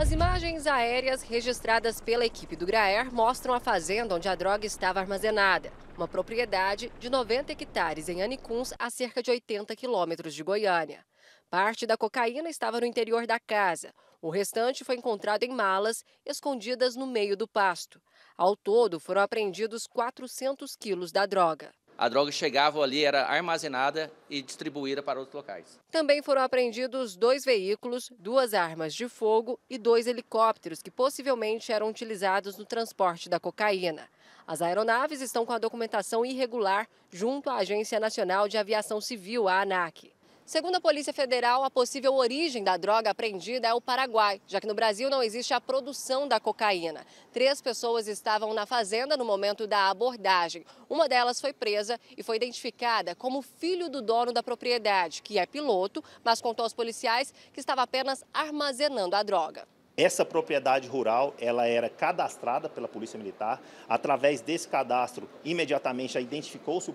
As imagens aéreas registradas pela equipe do Graer mostram a fazenda onde a droga estava armazenada. Uma propriedade de 90 hectares em Anicuns, a cerca de 80 quilômetros de Goiânia. Parte da cocaína estava no interior da casa. O restante foi encontrado em malas, escondidas no meio do pasto. Ao todo, foram apreendidos 400 quilos da droga. A droga chegava ali, era armazenada e distribuída para outros locais. Também foram apreendidos dois veículos, duas armas de fogo e dois helicópteros que possivelmente eram utilizados no transporte da cocaína. As aeronaves estão com a documentação irregular junto à Agência Nacional de Aviação Civil, a ANAC. Segundo a Polícia Federal, a possível origem da droga apreendida é o Paraguai, já que no Brasil não existe a produção da cocaína. Três pessoas estavam na fazenda no momento da abordagem. Uma delas foi presa e foi identificada como filho do dono da propriedade, que é piloto, mas contou aos policiais que estava apenas armazenando a droga. Essa propriedade rural, ela era cadastrada pela Polícia Militar. Através desse cadastro, imediatamente identificou-se o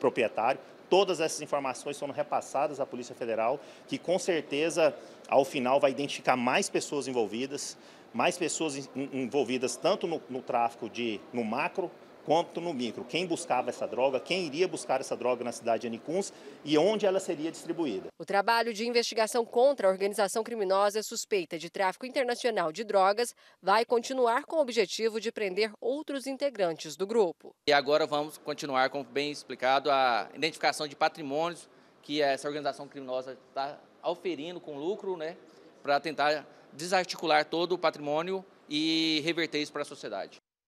proprietário. Todas essas informações foram repassadas à Polícia Federal, que com certeza, ao final, vai identificar mais pessoas envolvidas, mais pessoas envolvidas tanto no, no tráfico de no macro quanto no micro. Quem buscava essa droga, quem iria buscar essa droga na cidade de Anicuns e onde ela seria distribuída. O trabalho de investigação contra a organização criminosa suspeita de tráfico internacional de drogas vai continuar com o objetivo de prender outros integrantes do grupo. E agora vamos continuar, como bem explicado, a identificação de patrimônios que essa organização criminosa está oferindo com lucro, né, para tentar desarticular todo o patrimônio e reverter isso para a sociedade.